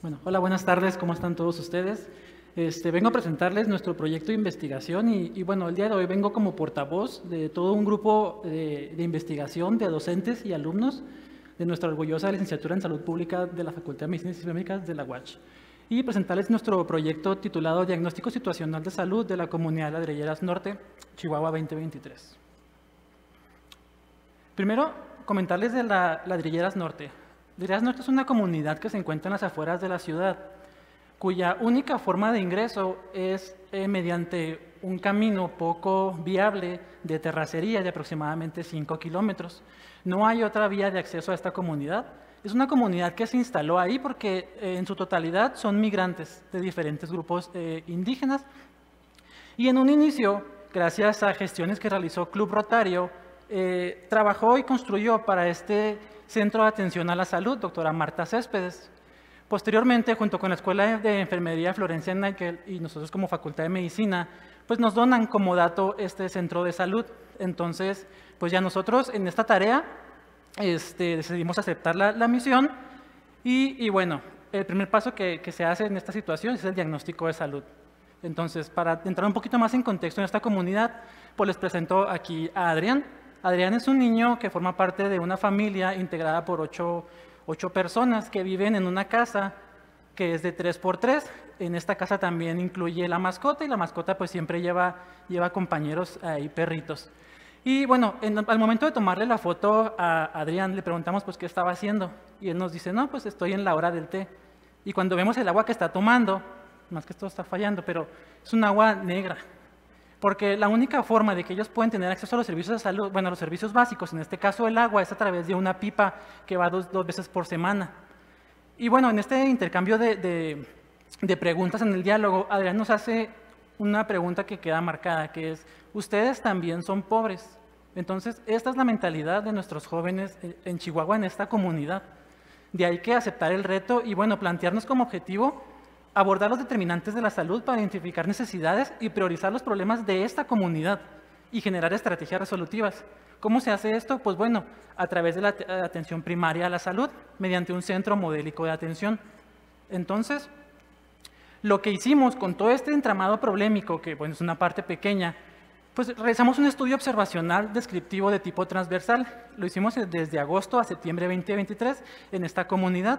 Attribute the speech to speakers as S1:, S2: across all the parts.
S1: Bueno, hola, buenas tardes, ¿cómo están todos ustedes? Este, vengo a presentarles nuestro proyecto de investigación y, bueno, el día de hoy vengo como portavoz de todo un grupo de, investigación de docentes y alumnos de nuestra orgullosa licenciatura en Salud Pública de la Facultad de Medicina y Ciencias de la UACH y presentarles nuestro proyecto titulado Diagnóstico Situacional de Salud de la Comunidad Ladrilleras Norte, Chihuahua 2023. Primero, comentarles de la Ladrilleras Norte. Norte es una comunidad que se encuentra en las afueras de la ciudad, cuya única forma de ingreso es eh, mediante un camino poco viable de terracería de aproximadamente 5 kilómetros. No hay otra vía de acceso a esta comunidad. Es una comunidad que se instaló ahí porque eh, en su totalidad son migrantes de diferentes grupos eh, indígenas. Y en un inicio, gracias a gestiones que realizó Club Rotario, trabajó y construyó para este centro de atención a la salud, doctora Marta Céspedes. Posteriormente, junto con la Escuela de Enfermería Florencia y nosotros como Facultad de Medicina, pues nos donan como dato este centro de salud. Entonces, pues ya nosotros en esta tarea este, decidimos aceptar la, misión y, bueno, el primer paso que, que se hace en esta situación es el diagnóstico de salud. Entonces, para entrar un poquito más en contexto en esta comunidad, pues les presento aquí a Adrián. Adrián es un niño que forma parte de una familia integrada por ocho personas que viven en una casa que es de 3 por 3 En esta casa también incluye la mascota y la mascota pues siempre lleva, lleva compañeros ahí, perritos. Y bueno, al momento de tomarle la foto a Adrián le preguntamos pues qué estaba haciendo y él nos dice, no, pues estoy en la hora del té. Y cuando vemos el agua que está tomando, más que esto está fallando, pero es un agua negra, porque la única forma de que ellos pueden tener acceso a los servicios de salud, bueno, a los servicios básicos, en este caso el agua, es a través de una pipa que va dos, veces por semana. Y bueno, en este intercambio de, preguntas en el diálogo, Adrián nos hace una pregunta que queda marcada, que es, ¿ustedes también son pobres? Entonces, esta es la mentalidad de nuestros jóvenes en Chihuahua, en esta comunidad. De ahí que aceptar el reto y, bueno, plantearnos como objetivo abordar los determinantes de la salud para identificar necesidades y priorizar los problemas de esta comunidad y generar estrategias resolutivas. ¿Cómo se hace esto? Pues bueno, a través de la atención primaria a la salud, mediante un centro modélico de atención. Entonces, lo que hicimos con todo este entramado problemático, que bueno, es una parte pequeña, pues realizamos un estudio observacional descriptivo de tipo transversal. Lo hicimos desde agosto a septiembre de 2023 en esta comunidad.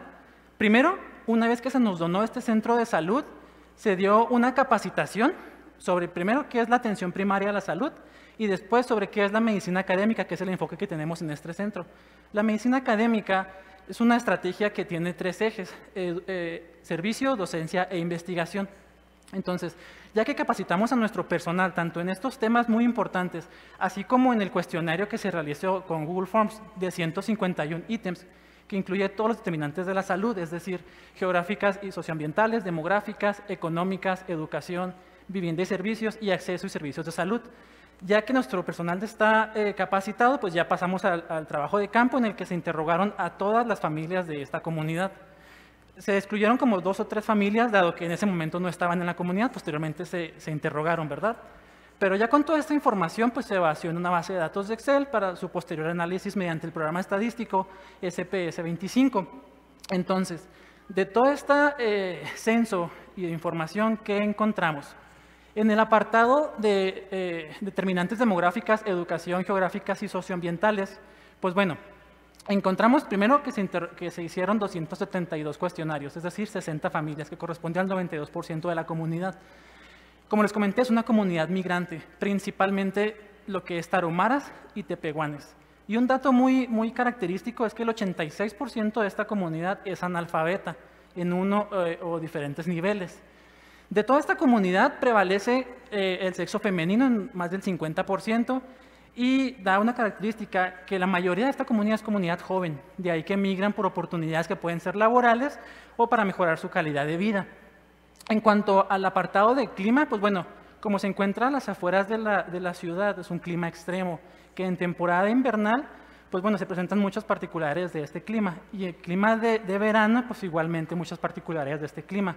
S1: Primero, una vez que se nos donó este centro de salud, se dio una capacitación sobre primero qué es la atención primaria a la salud y después sobre qué es la medicina académica, que es el enfoque que tenemos en este centro. La medicina académica es una estrategia que tiene tres ejes, eh, eh, servicio, docencia e investigación. Entonces, ya que capacitamos a nuestro personal tanto en estos temas muy importantes, así como en el cuestionario que se realizó con Google Forms de 151 ítems, que incluye todos los determinantes de la salud, es decir, geográficas y socioambientales, demográficas, económicas, educación, vivienda y servicios y acceso y servicios de salud. Ya que nuestro personal está eh, capacitado, pues ya pasamos al, trabajo de campo en el que se interrogaron a todas las familias de esta comunidad. Se excluyeron como dos o tres familias, dado que en ese momento no estaban en la comunidad, posteriormente se, se interrogaron, ¿verdad? Pero ya con toda esta información pues, se vació en una base de datos de Excel para su posterior análisis mediante el programa estadístico SPS25. Entonces, de todo este eh, censo y información que encontramos, en el apartado de eh, determinantes demográficas, educación, geográficas y socioambientales, pues bueno, encontramos primero que se, que se hicieron 272 cuestionarios, es decir, 60 familias, que corresponde al 92% de la comunidad. Como les comenté, es una comunidad migrante, principalmente lo que es tarumaras y tepehuanes. Y un dato muy, muy característico es que el 86% de esta comunidad es analfabeta en uno eh, o diferentes niveles. De toda esta comunidad prevalece eh, el sexo femenino en más del 50% y da una característica que la mayoría de esta comunidad es comunidad joven, de ahí que migran por oportunidades que pueden ser laborales o para mejorar su calidad de vida. En cuanto al apartado de clima, pues bueno, como se encuentra a las afueras de la, ciudad, es un clima extremo, que en temporada invernal, pues bueno, se presentan muchas particularidades de este clima. Y el clima de, verano, pues igualmente muchas particularidades de este clima.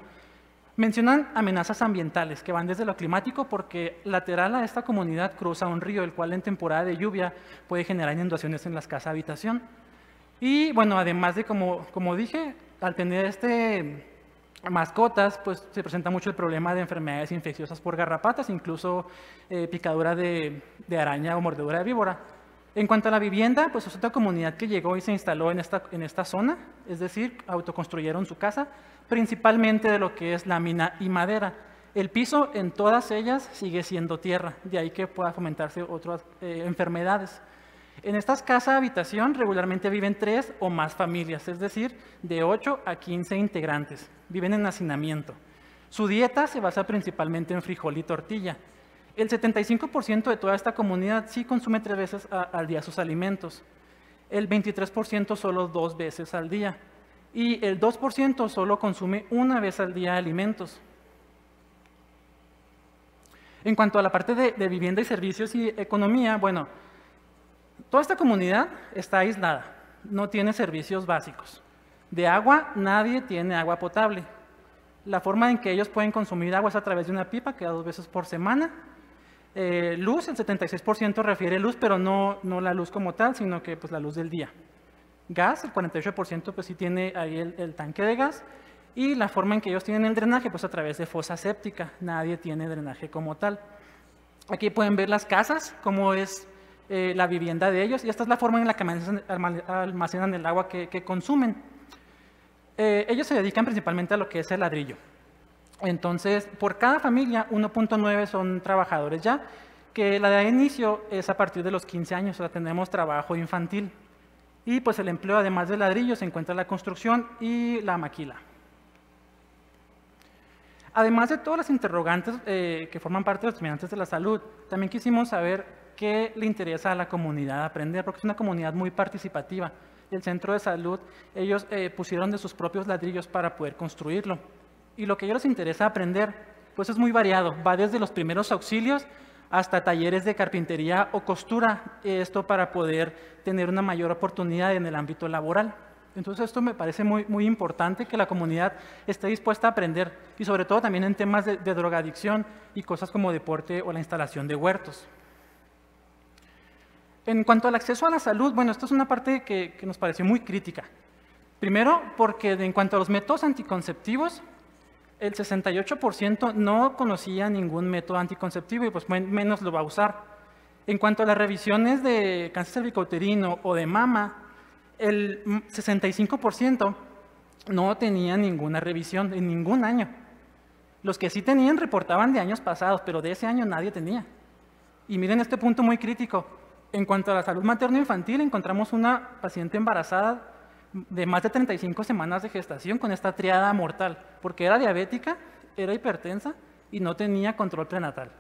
S1: Mencionan amenazas ambientales que van desde lo climático porque lateral a esta comunidad cruza un río, el cual en temporada de lluvia puede generar inundaciones en las casas habitación. Y bueno, además de, como, como dije, al tener este mascotas, pues se presenta mucho el problema de enfermedades infecciosas por garrapatas, incluso eh, picadura de, araña o mordedura de víbora. En cuanto a la vivienda, pues es otra comunidad que llegó y se instaló en esta, en esta zona, es decir, autoconstruyeron su casa, principalmente de lo que es lámina y madera. El piso en todas ellas sigue siendo tierra, de ahí que pueda fomentarse otras eh, enfermedades. En estas casas habitación regularmente viven tres o más familias, es decir, de 8 a 15 integrantes. Viven en hacinamiento. Su dieta se basa principalmente en frijol y tortilla. El 75% de toda esta comunidad sí consume tres veces al día sus alimentos. El 23% solo dos veces al día. Y el 2% solo consume una vez al día alimentos. En cuanto a la parte de, de vivienda y servicios y economía, bueno, Toda esta comunidad está aislada, no tiene servicios básicos. De agua, nadie tiene agua potable. La forma en que ellos pueden consumir agua es a través de una pipa, que da dos veces por semana. Eh, luz, el 76% refiere luz, pero no, no la luz como tal, sino que pues, la luz del día. Gas, el 48% pues sí tiene ahí el, el, tanque de gas. Y la forma en que ellos tienen el drenaje, pues a través de fosa séptica. Nadie tiene drenaje como tal. Aquí pueden ver las casas, cómo es eh, la vivienda de ellos y esta es la forma en la que almacenan el agua que, consumen. Eh, ellos se dedican principalmente a lo que es el ladrillo. Entonces, por cada familia, 1.9 son trabajadores ya, que la de inicio es a partir de los 15 años, o sea, tenemos trabajo infantil. Y pues el empleo, además del ladrillo, se encuentra la construcción y la maquila. Además de todas las interrogantes eh, que forman parte de los determinantes de la salud, también quisimos saber qué le interesa a la comunidad aprender, porque es una comunidad muy participativa. El centro de salud, ellos eh, pusieron de sus propios ladrillos para poder construirlo. Y lo que a ellos les interesa aprender, pues es muy variado. Va desde los primeros auxilios hasta talleres de carpintería o costura, esto para poder tener una mayor oportunidad en el ámbito laboral. Entonces esto me parece muy, muy importante que la comunidad esté dispuesta a aprender y sobre todo también en temas de drogadicción y cosas como deporte o la instalación de huertos. En cuanto al acceso a la salud, bueno, esto es una parte que, nos pareció muy crítica. Primero, porque en cuanto a los métodos anticonceptivos, el 68% no conocía ningún método anticonceptivo y pues menos lo va a usar. En cuanto a las revisiones de cáncer cervicouterino o de mama, el 65% no tenía ninguna revisión en ningún año. Los que sí tenían reportaban de años pasados, pero de ese año nadie tenía. Y miren este punto muy crítico. En cuanto a la salud materno-infantil, encontramos una paciente embarazada de más de 35 semanas de gestación con esta triada mortal, porque era diabética, era hipertensa y no tenía control prenatal.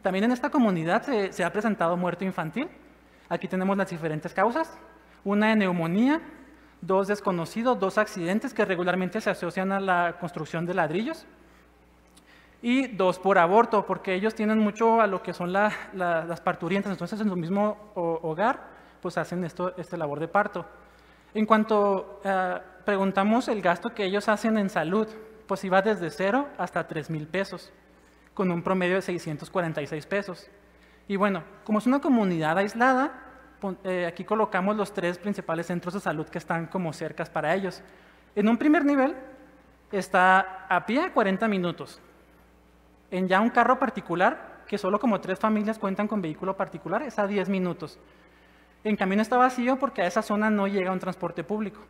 S1: También en esta comunidad se, ha presentado muerte infantil. Aquí tenemos las diferentes causas. Una de neumonía, dos desconocidos, dos accidentes que regularmente se asocian a la construcción de ladrillos y dos por aborto, porque ellos tienen mucho a lo que son las parturientas, entonces en su mismo hogar pues hacen esto, este labor de parto. En cuanto eh, preguntamos el gasto que ellos hacen en salud, pues iba desde cero hasta 3 mil pesos, con un promedio de 646 pesos. Y bueno, como es una comunidad aislada, eh, aquí colocamos los tres principales centros de salud que están como cercas para ellos. En un primer nivel está a pie 40 minutos, en ya un carro particular, que solo como tres familias cuentan con vehículo particular, es a 10 minutos. En camino está vacío porque a esa zona no llega un transporte público.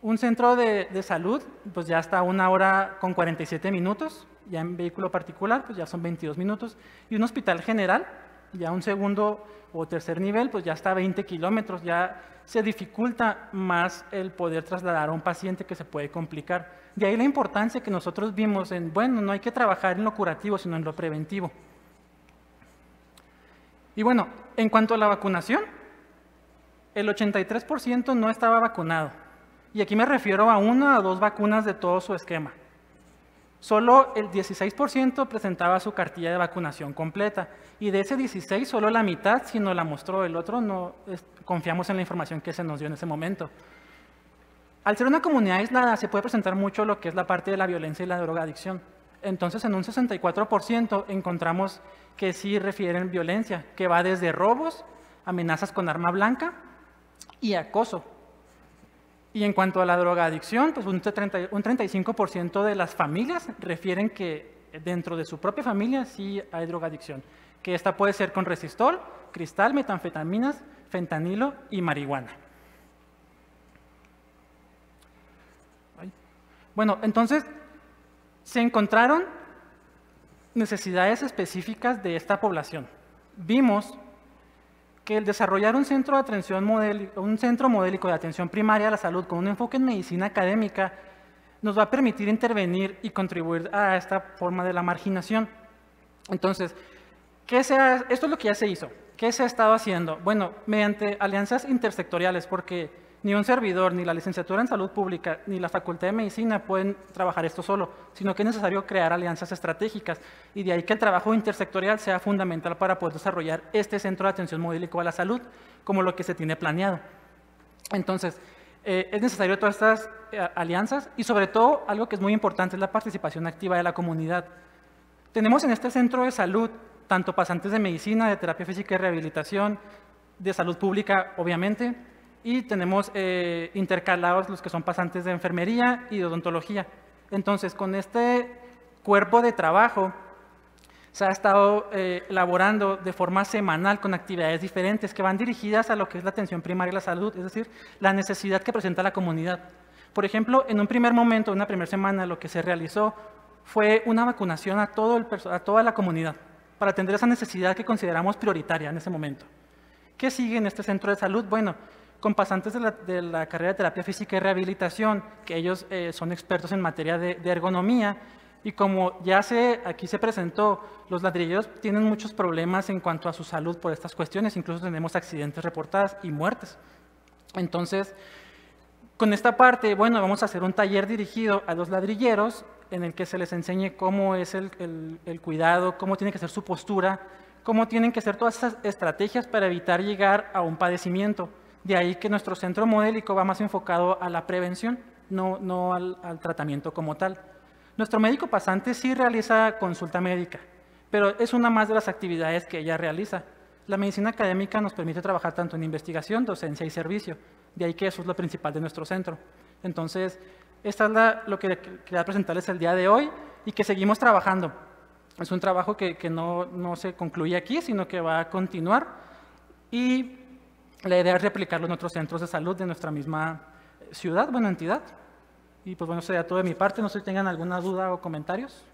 S1: Un centro de, salud, pues ya está una hora con 47 minutos, ya en vehículo particular, pues ya son 22 minutos. Y un hospital general, ya un segundo o tercer nivel, pues ya está a 20 kilómetros, ya se dificulta más el poder trasladar a un paciente que se puede complicar. De ahí la importancia que nosotros vimos en, bueno, no hay que trabajar en lo curativo, sino en lo preventivo. Y bueno, en cuanto a la vacunación, el 83% no estaba vacunado. Y aquí me refiero a una o dos vacunas de todo su esquema. Solo el 16% presentaba su cartilla de vacunación completa. Y de ese 16, solo la mitad, si no la mostró el otro, no confiamos en la información que se nos dio en ese momento. Al ser una comunidad aislada se puede presentar mucho lo que es la parte de la violencia y la drogadicción. Entonces en un 64% encontramos que sí refieren violencia, que va desde robos, amenazas con arma blanca y acoso. Y en cuanto a la drogadicción, pues un 35% de las familias refieren que dentro de su propia familia sí hay drogadicción, que esta puede ser con resistol, cristal, metanfetaminas, fentanilo y marihuana. Bueno, entonces se encontraron necesidades específicas de esta población. Vimos que el desarrollar un centro, de atención modélico, un centro modélico de atención primaria a la salud con un enfoque en medicina académica nos va a permitir intervenir y contribuir a esta forma de la marginación. Entonces, ¿qué esto es lo que ya se hizo. ¿Qué se ha estado haciendo? Bueno, mediante alianzas intersectoriales, porque ni un servidor, ni la licenciatura en salud pública, ni la facultad de medicina pueden trabajar esto solo, sino que es necesario crear alianzas estratégicas y de ahí que el trabajo intersectorial sea fundamental para poder desarrollar este centro de atención modélico a la salud como lo que se tiene planeado. Entonces, eh, es necesario todas estas eh, alianzas y sobre todo algo que es muy importante es la participación activa de la comunidad. Tenemos en este centro de salud tanto pasantes de medicina, de terapia física y rehabilitación, de salud pública, obviamente, y tenemos eh, intercalados los que son pasantes de enfermería y de odontología. Entonces, con este cuerpo de trabajo se ha estado eh, elaborando de forma semanal con actividades diferentes que van dirigidas a lo que es la atención primaria y la salud, es decir, la necesidad que presenta la comunidad. Por ejemplo, en un primer momento, una primera semana, lo que se realizó fue una vacunación a, todo el, a toda la comunidad para atender esa necesidad que consideramos prioritaria en ese momento. ¿Qué sigue en este centro de salud? Bueno, con pasantes de la, carrera de terapia física y rehabilitación, que ellos eh, son expertos en materia de, ergonomía, y como ya se, aquí se presentó, los ladrilleros tienen muchos problemas en cuanto a su salud por estas cuestiones, incluso tenemos accidentes reportados y muertes. Entonces, con esta parte, bueno, vamos a hacer un taller dirigido a los ladrilleros en el que se les enseñe cómo es el, el cuidado, cómo tiene que ser su postura, cómo tienen que ser todas esas estrategias para evitar llegar a un padecimiento. De ahí que nuestro centro modélico va más enfocado a la prevención, no, no al, tratamiento como tal. Nuestro médico pasante sí realiza consulta médica, pero es una más de las actividades que ella realiza. La medicina académica nos permite trabajar tanto en investigación, docencia y servicio. De ahí que eso es lo principal de nuestro centro. Entonces, esta es lo que quería presentarles el día de hoy y que seguimos trabajando. Es un trabajo que, que no, no, se concluye aquí, sino que va a continuar. Y la idea es replicarlo en otros centros de salud de nuestra misma ciudad, bueno, entidad. Y pues bueno, sería todo de mi parte. No sé si tengan alguna duda o comentarios.